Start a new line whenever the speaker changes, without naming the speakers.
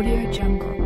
Audio Jungle.